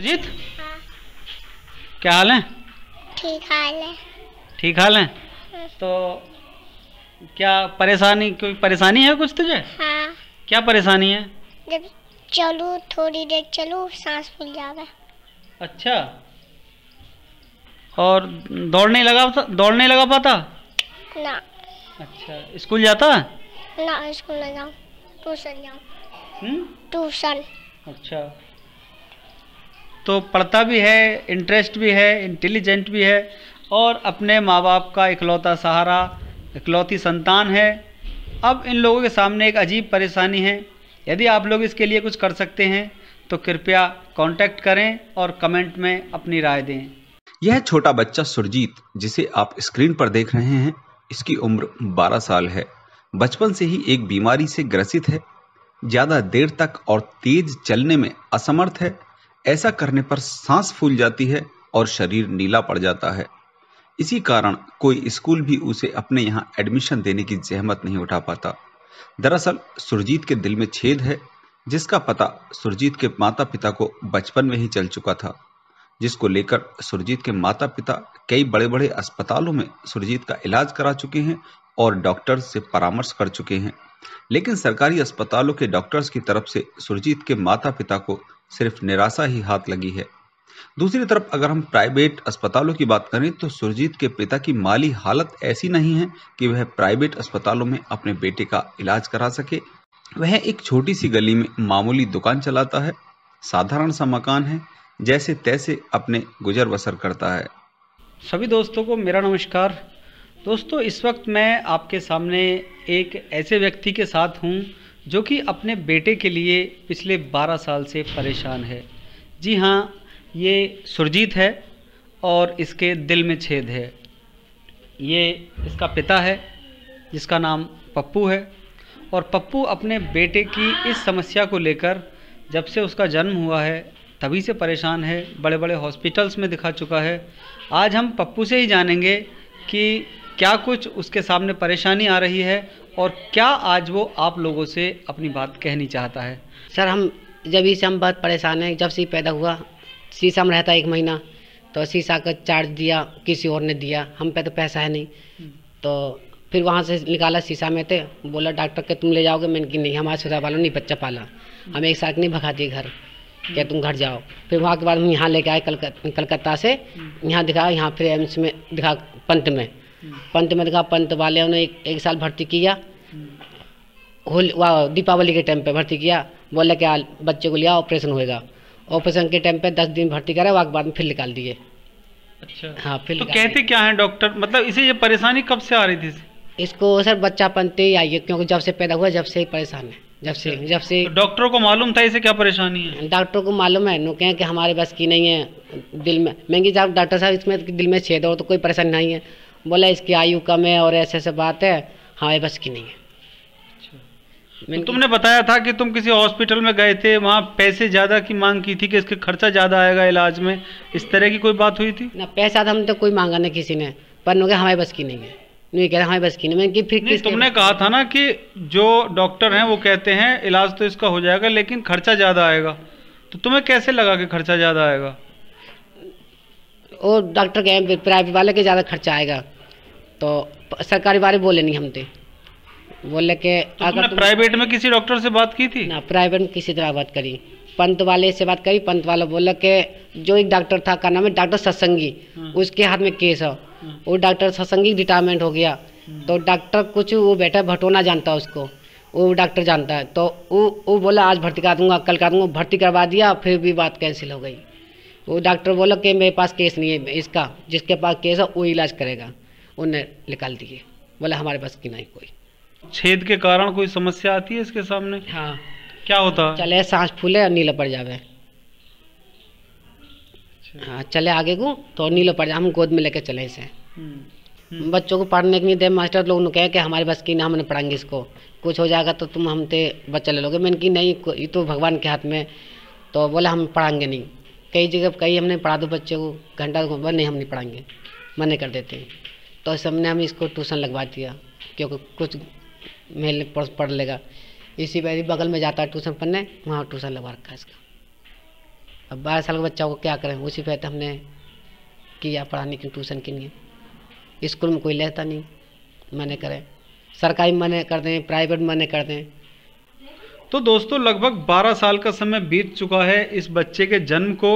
सुरजीत हाँ क्या हाल है? ठीक हाल है। ठीक हाल है? हाँ। तो क्या परेशानी कोई परेशानी है कुछ तुझे? हाँ। क्या परेशानी है? जब चलूँ थोड़ी देर चलूँ सांस फूल जावे। अच्छा। और दौड़ नहीं लगा दौड़ नहीं लगा पाता? ना। अच्छा स्कूल जाता? ना स्कूल न जाऊँ ट्यूशन जाऊँ। हम्म? ट्यूशन। अच्छा। तो पढ़ता भी है इंटरेस्ट भी है इंटेलिजेंट भी है और अपने माँ बाप का इकलौता सहारा, इकलौती संतान है। अब इन लोगों के सामने एक अजीब परेशानी है। यदि आप लोग इसके लिए कुछ कर सकते हैं तो कृपया कांटेक्ट करें और कमेंट में अपनी राय दें। यह छोटा बच्चा सुरजीत, जिसे आप स्क्रीन पर देख रहे हैं, इसकी उम्र 12 साल है। बचपन से ही एक बीमारी से ग्रसित है। ज़्यादा देर तक और तेज चलने में असमर्थ है। ऐसा करने पर सांस फूल जाती है और शरीर नीला पड़ जाता है। इसी कारण कोई स्कूल भी उसे अपने यहाँ एडमिशन देने की जहमत नहीं उठा पाता। दरअसल सुरजीत के दिल में छेद है, जिसका पता सुरजीत के माता पिता को बचपन में ही चल चुका था, जिसको लेकर सुरजीत के माता पिता कई बड़े बड़े अस्पतालों में सुरजीत का इलाज करा चुके हैं और डॉक्टर से परामर्श कर चुके हैं। लेकिन सरकारी अस्पतालों के डॉक्टर्स की तरफ़ से सुरजीत के माता पिता को सिर्फ़ निराशा ही हाथ लगी है। दूसरी तरफ़, अगर हम प्राइवेट अस्पतालों की बात करें तो सुरजीत के पिता की माली हालत ऐसी नहीं है कि वह प्राइवेट अस्पतालों में अपने बेटे का इलाज करा सके। वह एक छोटी सी गली में मामूली दुकान चलाता है, साधारण सा मकान है, जैसे तैसे अपने गुजर बसर करता है। सभी दोस्तों को मेरा नमस्कार। दोस्तों, इस वक्त मैं आपके सामने एक ऐसे व्यक्ति के साथ हूँ जो कि अपने बेटे के लिए पिछले 12 साल से परेशान है। जी हाँ ये सुरजीत है और इसके दिल में छेद है। ये इसका पिता है, जिसका नाम पप्पू है और पप्पू अपने बेटे की इस समस्या को लेकर जब से उसका जन्म हुआ है, तभी से परेशान है बड़े बड़े हॉस्पिटल्स में दिखा चुका है। आज हम पप्पू से ही जानेंगे कि क्या कुछ उसके सामने परेशानी आ रही है और क्या आज वो आप लोगों से अपनी बात कहनी चाहता है? सर हम जब ही से हम बहुत परेशान हैं जब से पैदा हुआ शीशा में रहता एक महीना तो शीशा का चार्ज दिया किसी और ने दिया हम पे तो पैसा है नहीं। तो फिर वहाँ से निकाला शीशा में थे बोला डॉक्टर के तुम ले जाओगे? मैंने कि नहीं हमारे ससुराल वालों नहीं बच्चा पाला। हम एक साथ नहीं भगा दिए घर क्या तुम घर जाओ? फिर वहाँ के बाद हम यहाँ लेके आए कलकत्ता से। यहाँ दिखा यहाँ फिर एम्स में दिखा पंत में। पंत में दिखा पंत वाले ने एक, एक साल भर्ती किया। होली वाह दीपावली के टाइम पे भर्ती किया। बोले कि बच्चे को लिया ऑपरेशन होएगा। ऑपरेशन के टाइम पे दस दिन भर्ती करा वहाँ के बाद में फिर निकाल दिए। अच्छा। हाँ फिर तो कहते क्या है डॉक्टर? मतलब इसे ये परेशानी कब से आ रही थी इसको सर बच्चा पनते ही आई है क्योंकि जब से पैदा हुआ जब से ही परेशान है। जब से जब से तो डॉक्टरों को मालूम था इसे क्या परेशानी है? डॉक्टर को मालूम है नो कहें कि हमारे बस की नहीं है दिल में। महँगी साहब डॉक्टर साहब इसमें दिल में छेद और तो कोई परेशानी नहीं है। बोला इसकी आयु कम है और ऐसे ऐसे बात है। हमारे बस की नहीं है। तो तुमने बताया था कि तुम किसी हॉस्पिटल में गए थे वहाँ पैसे ज़्यादा की मांग की थी कि इसके खर्चा ज़्यादा आएगा इलाज में? इस तरह की कोई बात हुई थी? ना पैसा तो हम तो कोई मांगा नहीं किसी ने पर नो हमारे बस की नहीं है। नहीं कह रहा हमारे बस की नहीं मैंने कि फिर नहीं तुमने कहा था ना कि जो डॉक्टर हैं वो कहते हैं इलाज तो इसका हो जाएगा लेकिन खर्चा ज़्यादा आएगा। तो तुम्हें कैसे लगा कि खर्चा ज़्यादा आएगा? और डॉक्टर के प्राइवेट वाले के ज़्यादा खर्चा आएगा। तो सरकारी वाले बोले नहीं हम थे बोले कि तो तुम- प्राइवेट में किसी डॉक्टर से बात की थी? ना प्राइवेट में किसी तरह बात करी। पंत वाले से बात करी पंत वाला बोला कि जो एक डॉक्टर था का नाम है डॉक्टर सत्संगी। हाँ। उसके हाथ में केस है। वो डॉक्टर सत्संगी रिटायरमेंट हो गया। तो डॉक्टर कुछ वो बेटा भटोना जानता है उसको। वो डॉक्टर जानता है। तो वो वो बोला आज भर्ती करा दूँगा कल करा दूँगा। भर्ती करवा दिया फिर भी बात कैंसिल हो गई। वो डॉक्टर बोला कि मेरे पास केस नहीं है इसका जिसके पास केस है वो इलाज करेगा। उन्हें निकाल दिए। बोला हमारे पास की नहीं कोई। छेद के कारण कोई समस्या आती है इसके सामने? हाँ। क्या होता? है चले सांस फूले और नीला पड़ जावे। हाँ चले आगे को तो नीला पड़ जाए हम गोद में लेके चले इसे। हम्म, हम्म। बच्चों को पढ़ने के नहीं दे मास्टर लोग ने कहे कि हमारे बस की ना हम नहीं पढ़ाएँगे इसको। कुछ हो जाएगा तो तुम हमसे बच्चा ले लोगे। मैंने की नहीं ये तो भगवान के हाथ में। तो बोला हम पढ़ाएँगे नहीं। कई जगह कई हमने पढ़ा दो बच्चे को, घंटा दो नहीं हम नहीं पढ़ाएँगे, मना कर देते हैं। तो इस हमने हम इसको ट्यूशन लगवा दिया, क्योंकि कुछ मेल पढ़ लेगा। इसी वजह बगल में जाता है ट्यूशन पढ़ने, वहाँ ट्यूशन लगवा रखा है इसका। अब बारह साल के बच्चा को क्या करें? उसी पे तो हमने किया पढ़ाने की ट्यूशन के लिए। स्कूल में कोई लेता नहीं, मने करें। सरकारी मने कर दें, प्राइवेट मने कर दें। तो दोस्तों, लगभग 12 साल का समय बीत चुका है इस बच्चे के जन्म को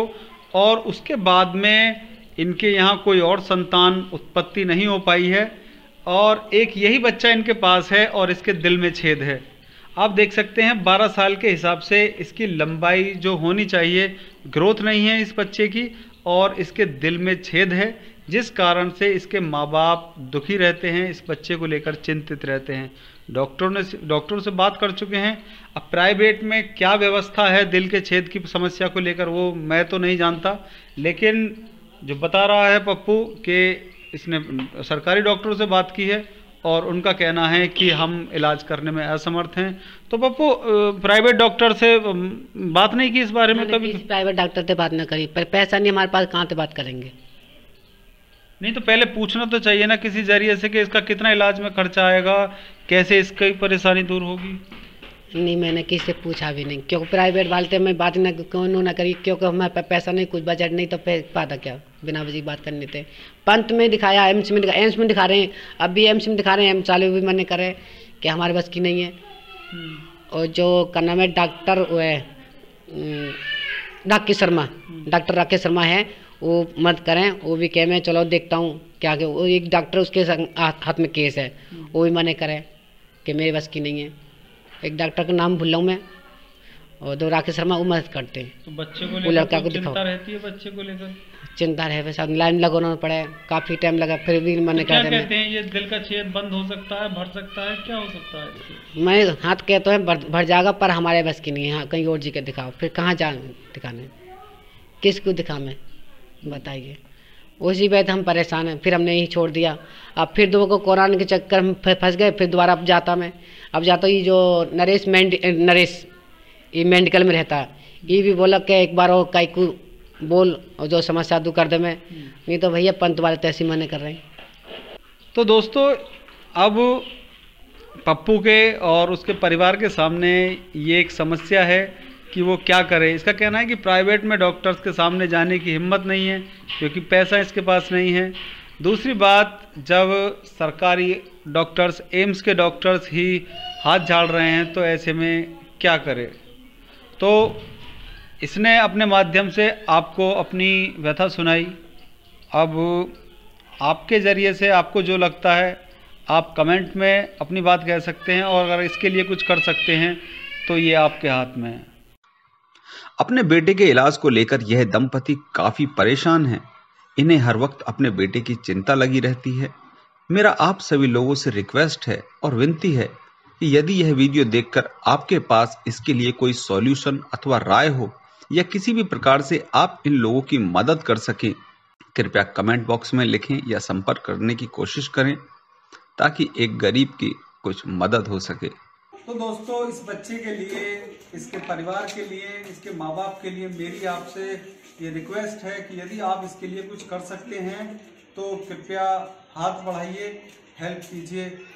और उसके बाद में इनके यहाँ कोई और संतान उत्पत्ति नहीं हो पाई है और एक यही बच्चा इनके पास है और इसके दिल में छेद है। आप देख सकते हैं 12 साल के हिसाब से इसकी लंबाई जो होनी चाहिए, ग्रोथ नहीं है इस बच्चे की और इसके दिल में छेद है, जिस कारण से इसके माँ बाप दुखी रहते हैं, इस बच्चे को लेकर चिंतित रहते हैं। डॉक्टरों ने डॉक्टरों से बात कर चुके हैं। अब प्राइवेट में क्या व्यवस्था है दिल के छेद की समस्या को लेकर वो मैं तो नहीं जानता। लेकिन जो बता रहा है पप्पू कि इसने सरकारी डॉक्टरों से बात की है और उनका कहना है कि हम इलाज करने में असमर्थ हैं। तो पप्पू प्राइवेट डॉक्टर से बात नहीं की इस बारे में कभी? प्राइवेट डॉक्टर से बात ना करी पर पैसा नहीं हमारे पास कहाँ से बात करेंगे? नहीं तो पहले पूछना तो चाहिए ना किसी ज़रिए से कि इसका कितना इलाज में खर्चा आएगा कैसे इसकी परेशानी दूर होगी? नहीं मैंने किसी से पूछा भी नहीं। क्योंकि प्राइवेट वाले में बात न कौन ना करी क्योंकि हमारे पैसा नहीं कुछ बजट नहीं तो फिर फ़ायदा क्या? बिना वजह बात करने थे। पंत में दिखाया एम्स में दिखाया एम्स में दिखा रहे हैं। अब भी एम्स में दिखा रहे हैं एम्स वाले भी मैंने करे कि हमारे बस की नहीं है। हम्म। और जो का नाम है डॉक्टर वो है राकेश शर्मा। डॉक्टर राकेश शर्मा है वो मत करें वो भी कह मैं चलो देखता हूँ क्या क्या वो एक डॉक्टर उसके हाथ में केस है। वो भी मने करें कि मेरे बस की नहीं है। एक डॉक्टर का नाम भूल रहा हूँ मैं। और दो राकेश शर्मा वो मदद करते हैं। तो बच्चे को लड़का को चिंता रहती है बच्चे को लेकर? चिंता रहे वैसा लाइन लगाना पड़े। काफ़ी टाइम लगा फिर भी मैंने तो क्या कहते हैं ये दिल का छेद बंद हो सकता है भर सकता है क्या हो सकता है मैं हाथ कहते हैं भर जाएगा पर हमारे बस की नहीं है। कहीं और जी के दिखाओ। फिर कहाँ जा दिखाने? किसको दिखा मैं? बताइए। उसी बात हम परेशान हैं फिर हमने यही छोड़ दिया। अब फिर दो को कोरोना के चक्कर में फंस गए फिर दोबारा अब जाता मैं। अब जाता ये जो नरेश मेंड नरेश ये मेडिकल में रहता है। ये भी बोला कि एक बार वो कई बोल और जो समस्या दूर कर दे मैं। नहीं तो भैया पंत वाले तैसी मने कर रहे हैं। तो दोस्तों अब पप्पू के और उसके परिवार के सामने ये एक समस्या है। कि वो क्या करें। इसका कहना है कि प्राइवेट में डॉक्टर्स के सामने जाने की हिम्मत नहीं है, क्योंकि पैसा इसके पास नहीं है। दूसरी बात, जब सरकारी डॉक्टर्स एम्स के डॉक्टर्स ही हाथ झाड़ रहे हैं तो ऐसे में क्या करें? तो इसने अपने माध्यम से आपको अपनी व्यथा सुनाई। अब आपके ज़रिए से आपको जो लगता है, आप कमेंट में अपनी बात कह सकते हैं और अगर इसके लिए कुछ कर सकते हैं तो ये आपके हाथ में है। अपने बेटे के इलाज को लेकर यह दंपति काफ़ी परेशान हैं। इन्हें हर वक्त अपने बेटे की चिंता लगी रहती है। मेरा आप सभी लोगों से रिक्वेस्ट है और विनती है कि यदि यह वीडियो देखकर आपके पास इसके लिए कोई सॉल्यूशन अथवा राय हो या किसी भी प्रकार से आप इन लोगों की मदद कर सकें, कृपया कमेंट बॉक्स में लिखें या संपर्क करने की कोशिश करें ताकि एक गरीब की कुछ मदद हो सके। तो दोस्तों, इस बच्चे के लिए, इसके परिवार के लिए, इसके माँ बाप के लिए मेरी आपसे ये रिक्वेस्ट है कि यदि आप इसके लिए कुछ कर सकते हैं तो कृपया हाथ बढ़ाइए, हेल्प कीजिए।